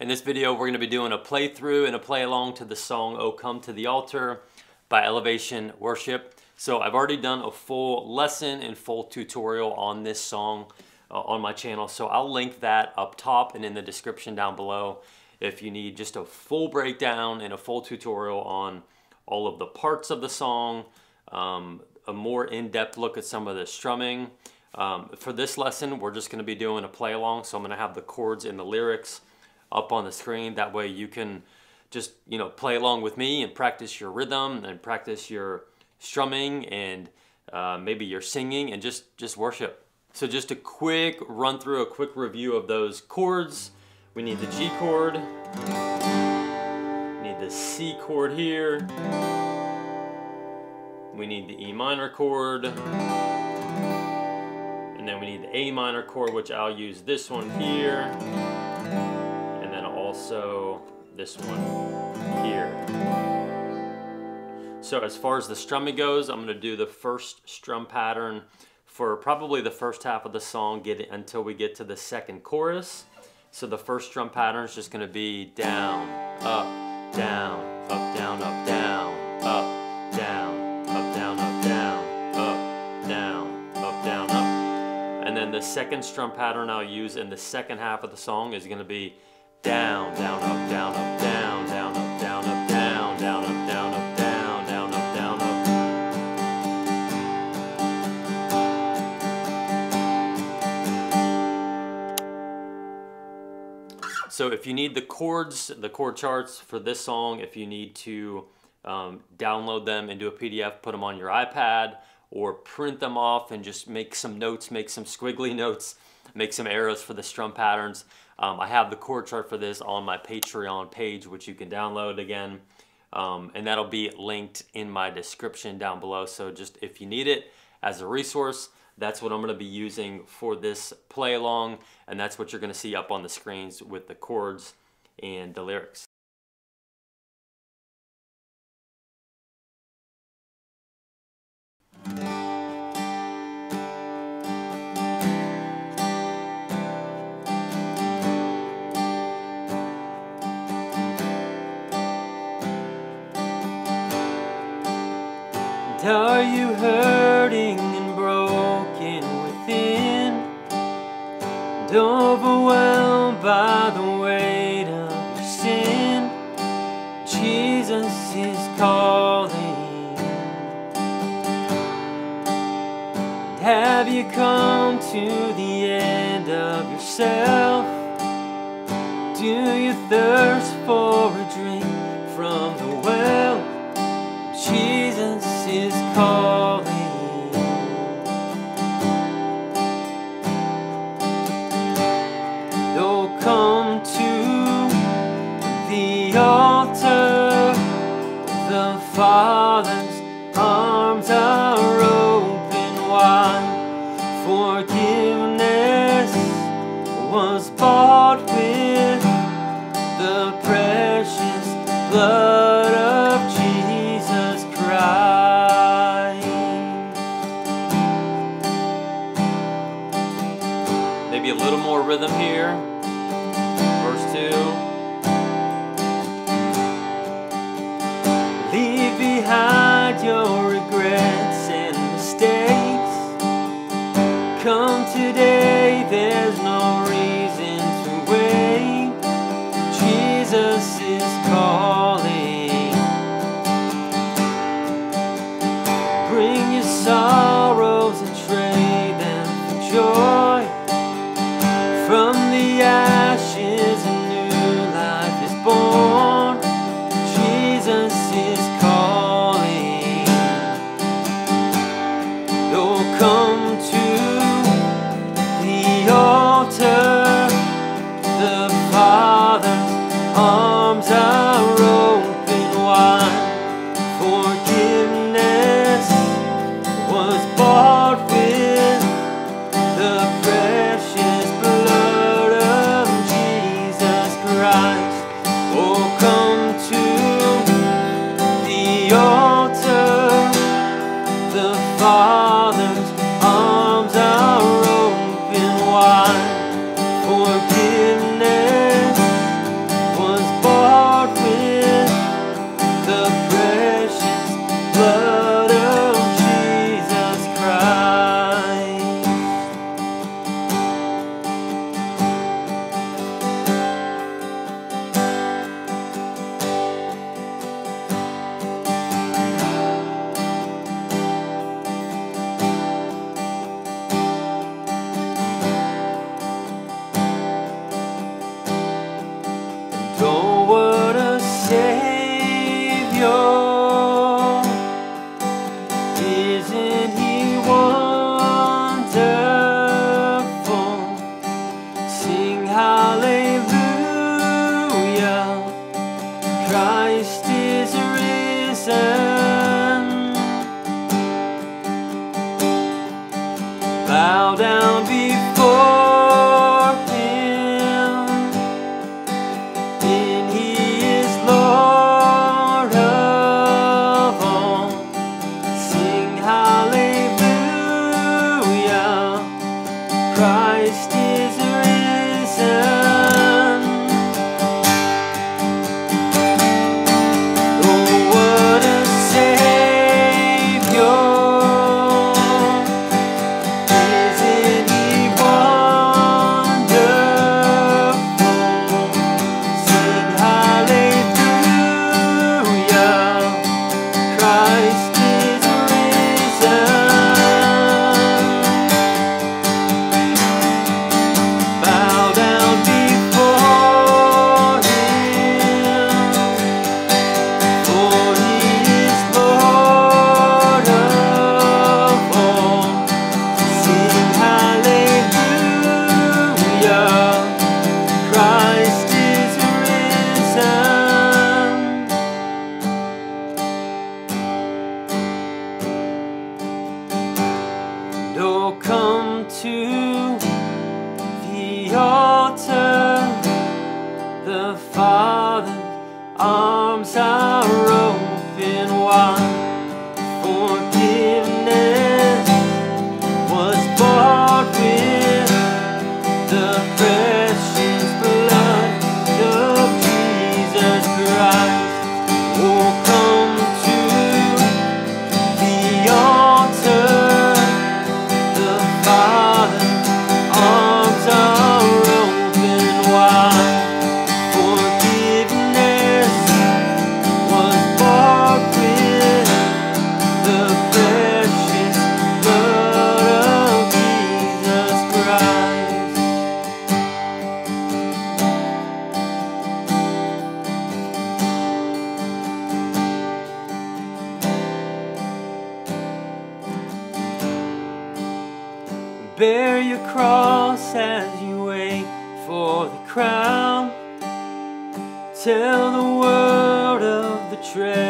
In this video, we're going to be doing a playthrough and a play along to the song "Oh Come to the Altar" by Elevation Worship. So I've already done a full lesson and full tutorial on this song uh, on my channel. So I'll link that up top and in the description down below if you need just a full breakdown and a full tutorial on all of the parts of the song, um, a more in-depth look at some of the strumming. Um, for this lesson, we're just going to be doing a play along. So I'm going to have the chords and the lyrics up on the screen. That way you can just, you know, play along with me and practice your rhythm and practice your strumming and uh, maybe your singing and just, just worship. So just a quick run through, a quick review of those chords. We need the G chord, we need the C chord here, we need the E minor chord, and then we need the A minor chord, which I'll use this one here also this one here. So as far as the strumming goes, I'm gonna do the first strum pattern for probably the first half of the song get it until we get to the second chorus. So the first strum pattern is just gonna be down, up, down, up, down, up, down, up, down, up, down, up, down, up, down, up, down, up. And then the second strum pattern I'll use in the second half of the song is gonna be down, down, up, down, up, down, down, up, down, up, down, down, up, down, up, down, down, up, down, up. So if you need the chords, the chord charts for this song, if you need to um, download them into a PDF, put them on your iPad, or print them off and just make some notes, make some squiggly notes, make some arrows for the strum patterns. Um, I have the chord chart for this on my Patreon page, which you can download again. Um, and that'll be linked in my description down below. So just if you need it as a resource, that's what I'm gonna be using for this play along. And that's what you're gonna see up on the screens with the chords and the lyrics. You hurting and broken within? And overwhelmed by the weight of your sin? Jesus is calling. And have you come to the end of yourself? Do you thirst for the precious blood of Jesus Christ. Maybe a little more rhythm here. the fall. hearts bear your cross as you wait for the crown. Tell the world of the treasure.